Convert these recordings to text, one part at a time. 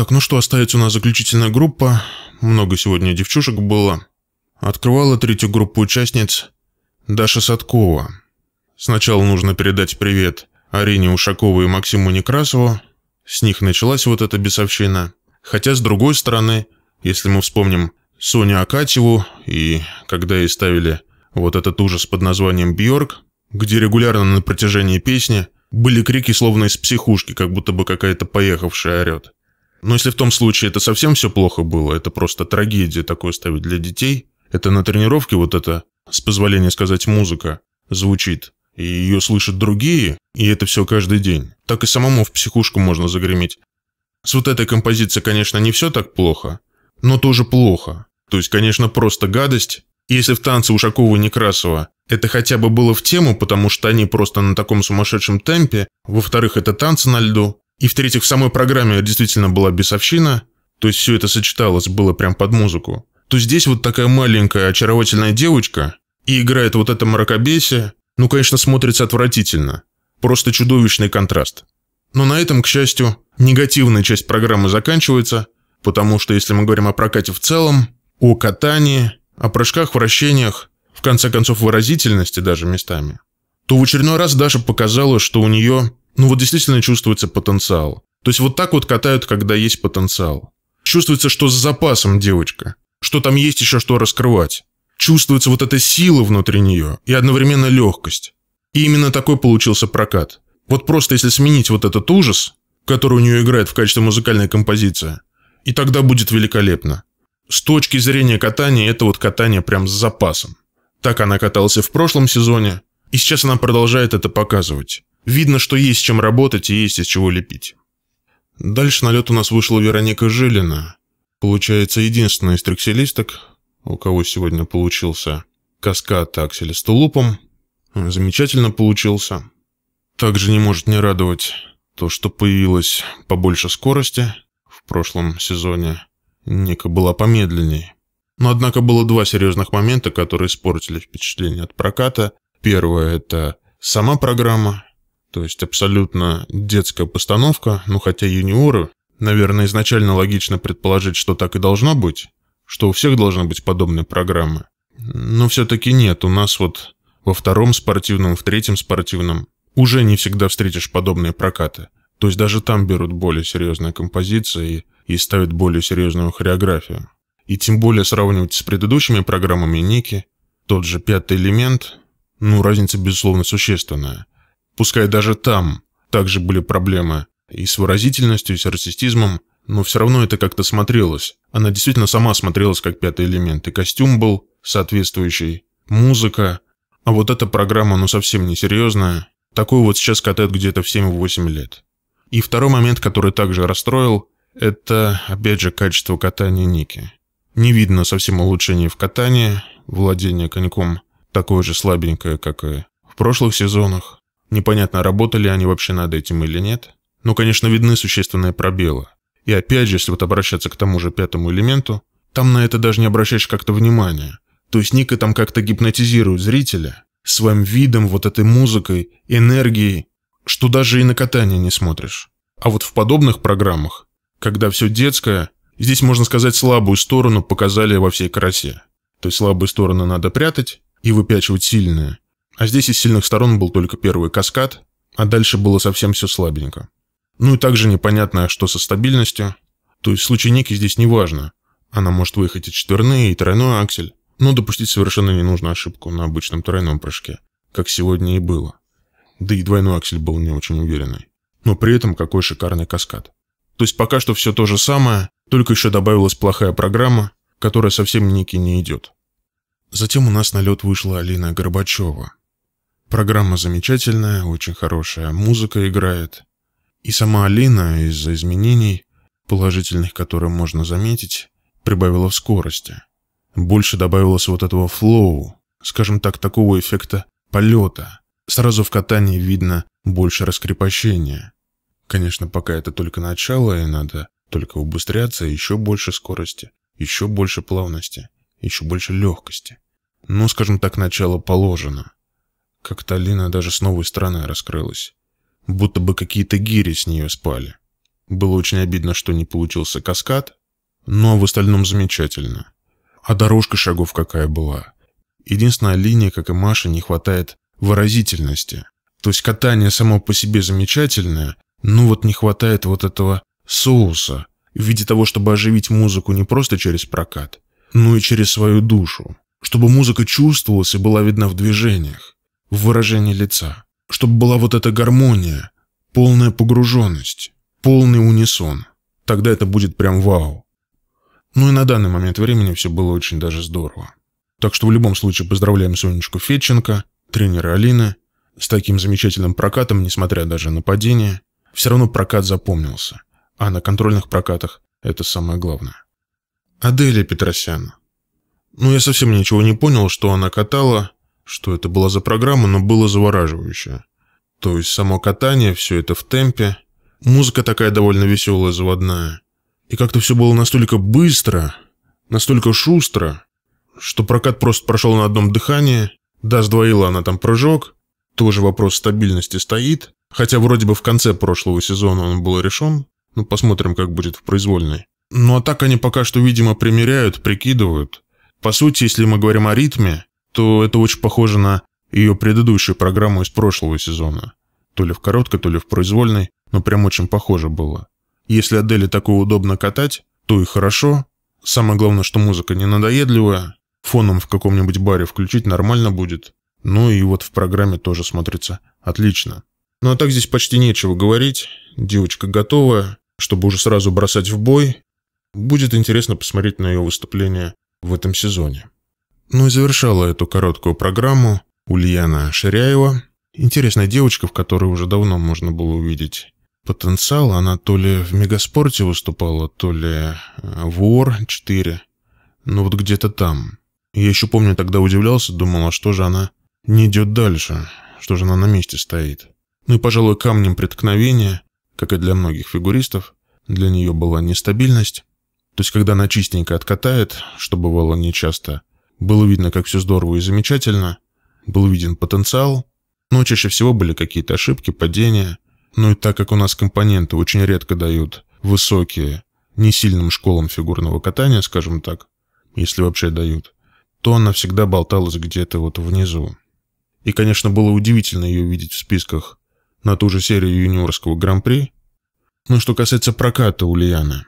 Так, ну что, остается у нас заключительная группа. Много сегодня девчушек было. Открывала третью группу участниц Даша Садкова. Сначала нужно передать привет Арине Ушаковой и Максиму Некрасову. С них началась вот эта бесовщина. Хотя, с другой стороны, если мы вспомним Соню Акатьеву и когда ей ставили вот этот ужас под названием «Бьорк», где регулярно на протяжении песни были крики словно из психушки, как будто бы какая-то поехавшая орет. Но если в том случае это совсем все плохо было, это просто трагедия такое ставить для детей, это на тренировке вот это, с позволения сказать, музыка звучит, и ее слышат другие, и это все каждый день, так и самому в психушку можно загреметь. С вот этой композицией, конечно, не все так плохо, но тоже плохо. То есть, конечно, просто гадость. Если в танце Ушакова и Некрасова это хотя бы было в тему, потому что они просто на таком сумасшедшем темпе, во-вторых, это танцы на льду, и в-третьих, в самой программе действительно была бесовщина, то есть все это сочеталось, было прям под музыку, то здесь вот такая маленькая очаровательная девочка и играет вот это мракобесие, ну, конечно, смотрится отвратительно. Просто чудовищный контраст. Но на этом, к счастью, негативная часть программы заканчивается, потому что если мы говорим о прокате в целом, о катании, о прыжках, вращениях, в конце концов выразительности даже местами, то в очередной раз Даша показала, что у нее ну вот действительно чувствуется потенциал. То есть вот так вот катают, когда есть потенциал. Чувствуется, что с запасом девочка, что там есть еще что раскрывать. Чувствуется вот эта сила внутри нее и одновременно легкость. И именно такой получился прокат. Вот просто если сменить вот этот ужас, который у нее играет в качестве музыкальной композиции, и тогда будет великолепно. С точки зрения катания, это вот катание прям с запасом. Так она каталась и в прошлом сезоне, и сейчас она продолжает это показывать. Видно, что есть чем работать и есть из чего лепить. Дальше на лед у нас вышла Вероника Жилина. Получается, единственная из трекселисток, у кого сегодня получился каскад акселя с тулупом. Замечательно получился. Также не может не радовать то, что появилось побольше скорости. В прошлом сезоне Ника была помедленнее. Но однако было два серьезных момента, которые испортили впечатление от проката. Первое – это сама программа, то есть абсолютно детская постановка, ну хотя юниоры, наверное, изначально логично предположить, что так и должно быть, что у всех должны быть подобные программы. Но все-таки нет, у нас вот во втором спортивном, в третьем спортивном уже не всегда встретишь подобные прокаты. То есть даже там берут более серьезные композиции и, и ставят более серьезную хореографию. И тем более сравнивать с предыдущими программами Ники, тот же пятый элемент, ну, разница, безусловно, существенная. Пускай даже там также были проблемы и с выразительностью, и с артистизмом, но все равно это как-то смотрелось. Она действительно сама смотрелась как пятый элемент. И костюм был соответствующий, музыка. А вот эта программа, ну, совсем не серьезная. Такую вот сейчас катают где-то в 7-8 лет. И второй момент, который также расстроил, это, опять же, качество катания Ники. Не видно совсем улучшений в катании, владение коньком такое же слабенькое, как и в прошлых сезонах. Непонятно, работали они вообще над этим или нет. Но, конечно, видны существенные пробелы. И опять же, если вот обращаться к тому же пятому элементу, там на это даже не обращаешь как-то внимания. То есть Ника там как-то гипнотизирует зрителя своим видом, вот этой музыкой, энергией, что даже и на катание не смотришь. А вот в подобных программах, когда все детское, здесь, можно сказать, слабую сторону показали во всей красе. То есть слабые стороны надо прятать и выпячивать сильные. А здесь из сильных сторон был только первый каскад, а дальше было совсем все слабенько. Ну и также непонятно, что со стабильностью. То есть в случае Ники здесь не важно. Она может выехать и четверные, и тройной аксель, но допустить совершенно ненужную ошибку на обычном тройном прыжке, как сегодня и было. Да и двойной аксель был не очень уверенный. Но при этом какой шикарный каскад. То есть пока что все то же самое, только еще добавилась плохая программа, которая совсем Ники не идет. Затем у нас на лед вышла Алина Горбачева. Программа замечательная, очень хорошая, музыка играет. И сама Алина из-за изменений, положительных, которые можно заметить, прибавила в скорости. Больше добавилось вот этого флоу, скажем так, такого эффекта полета. Сразу в катании видно больше раскрепощения. Конечно, пока это только начало, и надо только убыстряться, еще больше скорости, еще больше плавности, еще больше легкости. Но, скажем так, начало положено. Как-то Алина даже с новой стороны раскрылась. Будто бы какие-то гири с нее спали. Было очень обидно, что не получился каскад, но в остальном замечательно. А дорожка шагов какая была. Единственная линия, как и Маша, не хватает выразительности. То есть катание само по себе замечательное, но вот не хватает вот этого соуса в виде того, чтобы оживить музыку не просто через прокат, но и через свою душу. Чтобы музыка чувствовалась и была видна в движениях, в выражении лица. Чтобы была вот эта гармония, полная погруженность, полный унисон. Тогда это будет прям вау. Ну и на данный момент времени все было очень даже здорово. Так что в любом случае поздравляем Сонечку Фетченко, тренера Алины, с таким замечательным прокатом, несмотря даже на падение. Все равно прокат запомнился. А на контрольных прокатах это самое главное. Аделия Петросян. Ну, я совсем ничего не понял, что она катала, что это была за программа, но было завораживающе. То есть само катание, все это в темпе. Музыка такая довольно веселая, заводная. И как-то все было настолько быстро, настолько шустро, что прокат просто прошел на одном дыхании. Да, сдвоила она там прыжок. Тоже вопрос стабильности стоит. Хотя вроде бы в конце прошлого сезона он был решен. Ну, посмотрим, как будет в произвольной. Ну, а так они пока что, видимо, примеряют, прикидывают. По сути, если мы говорим о ритме, то это очень похоже на ее предыдущую программу из прошлого сезона. То ли в короткой, то ли в произвольной, но прям очень похоже было. Если Адели такое удобно катать, то и хорошо. Самое главное, что музыка не надоедливая. Фоном в каком-нибудь баре включить нормально будет. Ну и вот в программе тоже смотрится отлично. Ну а так здесь почти нечего говорить. Девочка готовая, чтобы уже сразу бросать в бой. Будет интересно посмотреть на ее выступление в этом сезоне. Ну и завершала эту короткую программу Ульяна Ширяева. Интересная девочка, в которой уже давно можно было увидеть потенциал. Она то ли в Мегаспорте выступала, то ли э, в УОР-4. Ну вот где-то там. Я еще помню, тогда удивлялся, думал, а что же она не идет дальше? Что же она на месте стоит? Ну и, пожалуй, камнем преткновения, как и для многих фигуристов, для нее была нестабильность. То есть, когда она чистенько откатает, что бывало нечасто, было видно, как все здорово и замечательно, был виден потенциал, но чаще всего были какие-то ошибки, падения. Ну и так как у нас компоненты очень редко дают высокие, не сильным школам фигурного катания, скажем так, если вообще дают, то она всегда болталась где-то вот внизу. И, конечно, было удивительно ее видеть в списках на ту же серию юниорского гран-при. Но что касается проката Ульяны,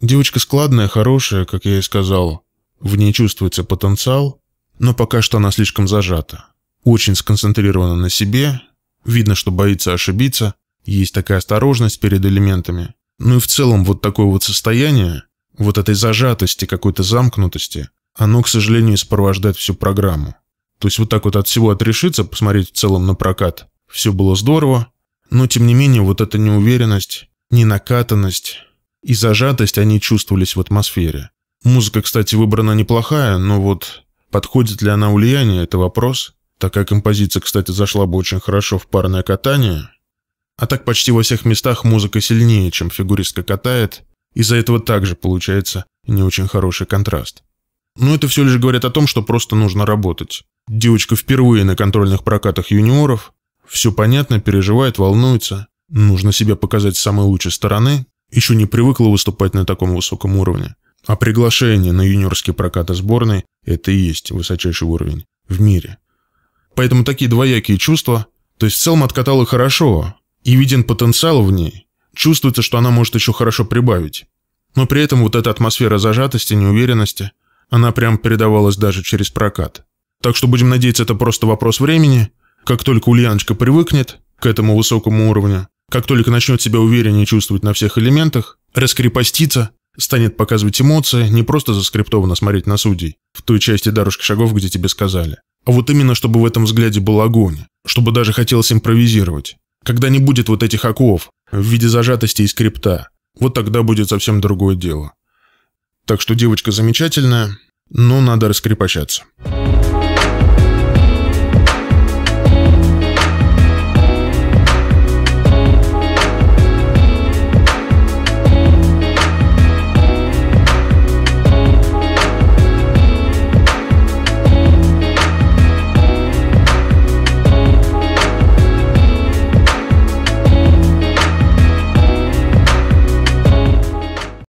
Девочка складная, хорошая, как я и сказал. В ней чувствуется потенциал, но пока что она слишком зажата. Очень сконцентрирована на себе, видно, что боится ошибиться, есть такая осторожность перед элементами. Ну и в целом вот такое вот состояние, вот этой зажатости, какой-то замкнутости, оно, к сожалению, сопровождает всю программу. То есть вот так вот от всего отрешиться, посмотреть в целом на прокат, все было здорово, но тем не менее вот эта неуверенность, ненакатанность, и зажатость они чувствовались в атмосфере. Музыка, кстати, выбрана неплохая, но вот подходит ли она Ульяне – это вопрос. Такая композиция, кстати, зашла бы очень хорошо в парное катание. А так почти во всех местах музыка сильнее, чем фигуристка катает. Из-за этого также получается не очень хороший контраст. Но это все лишь говорит о том, что просто нужно работать. Девочка впервые на контрольных прокатах юниоров. Все понятно, переживает, волнуется. Нужно себя показать с самой лучшей стороны еще не привыкла выступать на таком высоком уровне. А приглашение на юниорские прокаты сборной – это и есть высочайший уровень в мире. Поэтому такие двоякие чувства. То есть в целом откатала хорошо, и виден потенциал в ней. Чувствуется, что она может еще хорошо прибавить. Но при этом вот эта атмосфера зажатости, неуверенности, она прям передавалась даже через прокат. Так что будем надеяться, это просто вопрос времени. Как только Ульяночка привыкнет к этому высокому уровню, как только начнет себя увереннее чувствовать на всех элементах, раскрепостится, станет показывать эмоции, не просто заскриптованно смотреть на судей, в той части дорожки шагов, где тебе сказали. А вот именно, чтобы в этом взгляде был огонь, чтобы даже хотелось импровизировать. Когда не будет вот этих оков в виде зажатости и скрипта, вот тогда будет совсем другое дело. Так что девочка замечательная, но надо раскрепощаться.